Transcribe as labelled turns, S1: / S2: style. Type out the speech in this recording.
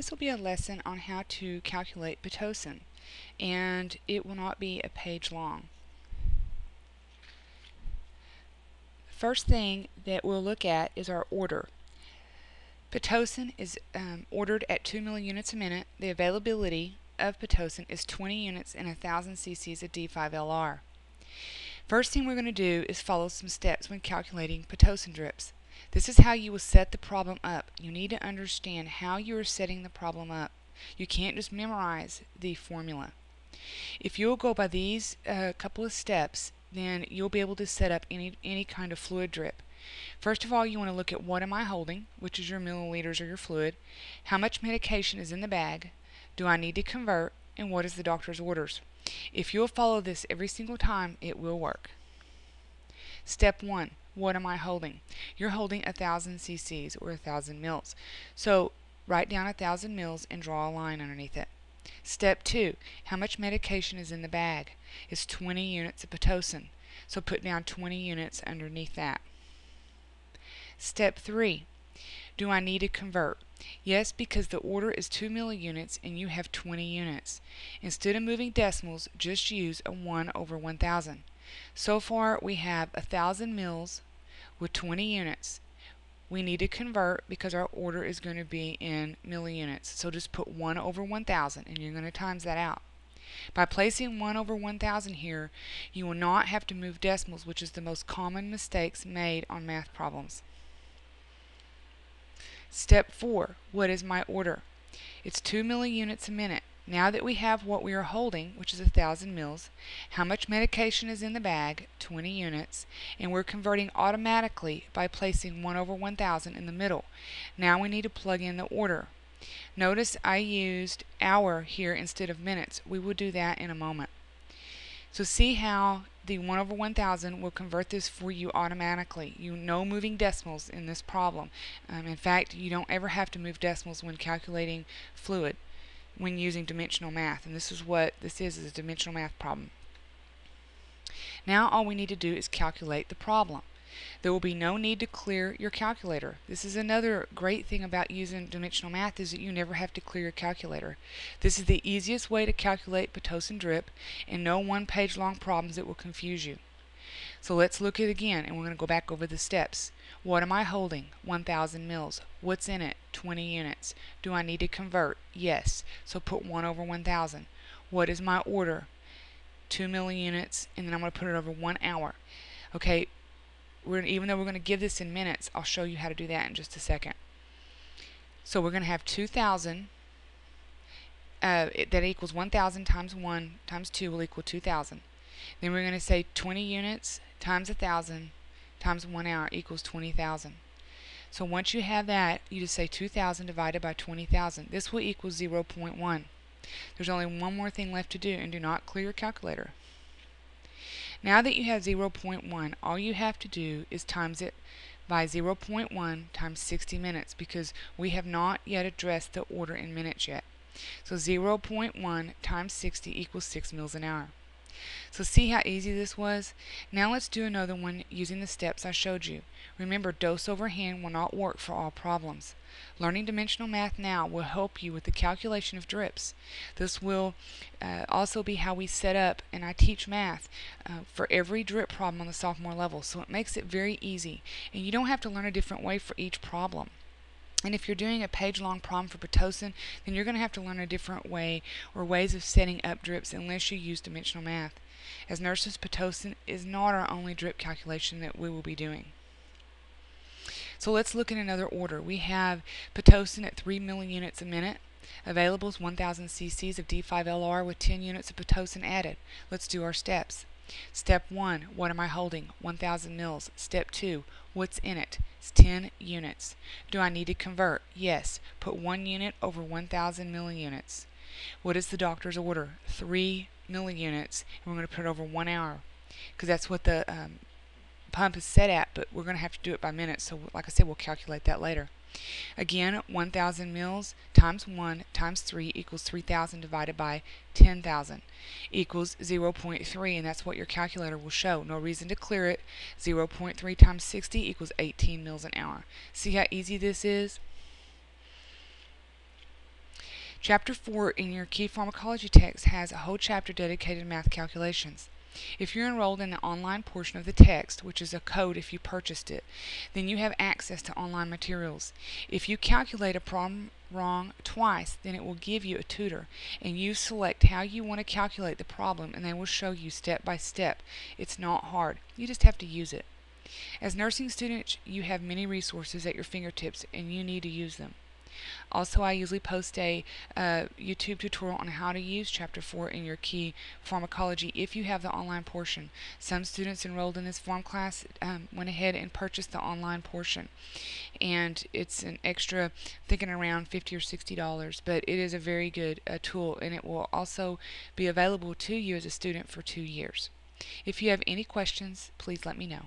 S1: This will be a lesson on how to calculate Pitocin and it will not be a page long. First thing that we'll look at is our order. Pitocin is um, ordered at 2 milliunits a minute. The availability of Pitocin is 20 units in 1000 cc's of D5LR. First thing we're going to do is follow some steps when calculating Pitocin drips. This is how you will set the problem up. You need to understand how you are setting the problem up. You can't just memorize the formula. If you'll go by these uh, couple of steps, then you'll be able to set up any, any kind of fluid drip. First of all, you want to look at what am I holding, which is your milliliters or your fluid, how much medication is in the bag, do I need to convert, and what is the doctor's orders. If you'll follow this every single time, it will work. Step 1. What am I holding? You're holding a thousand cc's or a thousand mils. So write down a thousand mils and draw a line underneath it. Step 2. How much medication is in the bag? It's 20 units of Pitocin. So put down 20 units underneath that. Step 3. Do I need to convert? Yes, because the order is 2 milliunits and you have 20 units. Instead of moving decimals, just use a 1 over 1000. So far, we have a 1,000 mils with 20 units. We need to convert because our order is going to be in milliunits. So just put 1 over 1,000 and you're going to times that out. By placing 1 over 1000 here, you will not have to move decimals, which is the most common mistakes made on math problems. Step 4. What is my order? It's 2 milliunits a minute. Now that we have what we are holding, which is 1,000 mils, how much medication is in the bag, 20 units, and we're converting automatically by placing 1 over 1,000 in the middle. Now we need to plug in the order. Notice I used hour here instead of minutes. We will do that in a moment. So see how the 1 over 1000 will convert this for you automatically. You know moving decimals in this problem. Um, in fact, you don't ever have to move decimals when calculating fluid when using dimensional math. And this is what this is, is a dimensional math problem. Now all we need to do is calculate the problem. There will be no need to clear your calculator. This is another great thing about using dimensional math is that you never have to clear your calculator. This is the easiest way to calculate Pitocin drip and no one page long problems that will confuse you. So let's look at it again and we're going to go back over the steps. What am I holding? 1000 mils. What's in it? 20 units. Do I need to convert? Yes. So put 1 over 1000. What is my order? 2 milliunits and then I'm going to put it over 1 hour. Okay, we're, even though we're going to give this in minutes, I'll show you how to do that in just a second. So we're going to have 2,000. Uh, that equals 1,000 times 1 times 2 will equal 2,000. Then we're going to say 20 units times 1,000 times 1 hour equals 20,000. So once you have that, you just say 2,000 divided by 20,000. This will equal 0.1. There's only one more thing left to do, and do not clear your calculator. Now that you have 0.1, all you have to do is times it by 0.1 times 60 minutes because we have not yet addressed the order in minutes yet. So 0.1 times 60 equals 6 mils an hour. So see how easy this was? Now let's do another one using the steps I showed you. Remember, dose over hand will not work for all problems. Learning dimensional math now will help you with the calculation of drips. This will uh, also be how we set up, and I teach math uh, for every drip problem on the sophomore level, so it makes it very easy. And you don't have to learn a different way for each problem. And if you're doing a page-long problem for Pitocin, then you're going to have to learn a different way or ways of setting up drips unless you use dimensional math. As nurses, Pitocin is not our only drip calculation that we will be doing. So let's look in another order. We have Pitocin at 3 milliunits a minute. Available is 1000 cc's of D5LR with 10 units of Pitocin added. Let's do our steps. Step 1, what am I holding? 1000 mils. Step 2, what's in it? It's 10 units. Do I need to convert? Yes. Put 1 unit over 1000 milliunits. What is the doctor's order? 3 milliunits. And we're going to put it over 1 hour because that's what the um, pump is set at, but we're going to have to do it by minutes. So like I said, we'll calculate that later. Again, 1,000 mils times 1 times 3 equals 3,000 divided by 10,000 equals 0.3, and that's what your calculator will show. No reason to clear it. 0.3 times 60 equals 18 mils an hour. See how easy this is? Chapter 4 in your Kee Pharmacology text has a whole chapter dedicated to math calculations. If you're enrolled in the online portion of the text, which is a code if you purchased it, then you have access to online materials. If you calculate a problem wrong twice, then it will give you a tutor, and you select how you want to calculate the problem, and they will show you step by step. It's not hard. You just have to use it. As nursing students, you have many resources at your fingertips, and you need to use them. Also, I usually post a uh, YouTube tutorial on how to use Chapter 4 in your Kee pharmacology if you have the online portion. Some students enrolled in this form class um, went ahead and purchased the online portion. And it's an extra, thinking around 50 or $60, but it is a very good uh, tool and it will also be available to you as a student for two years. If you have any questions, please let me know.